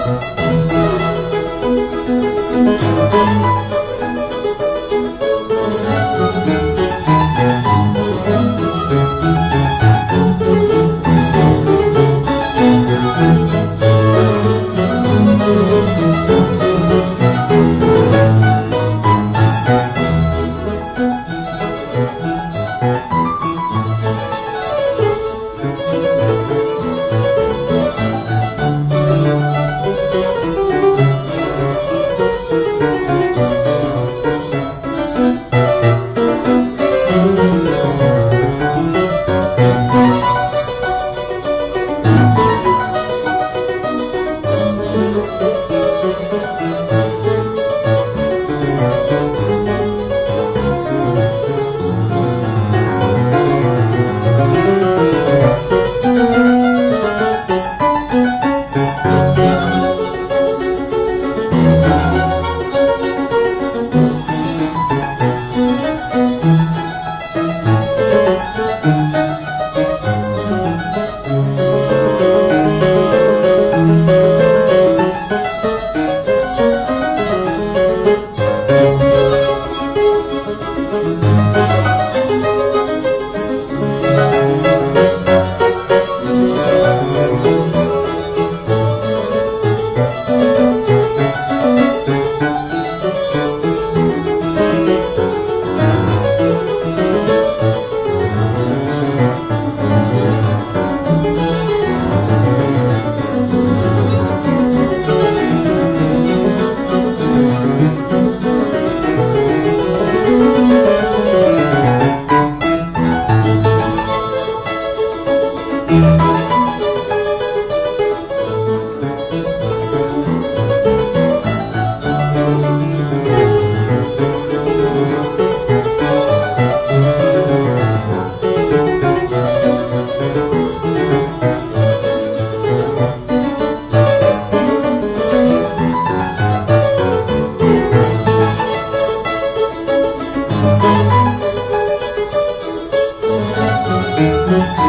Thank you. Música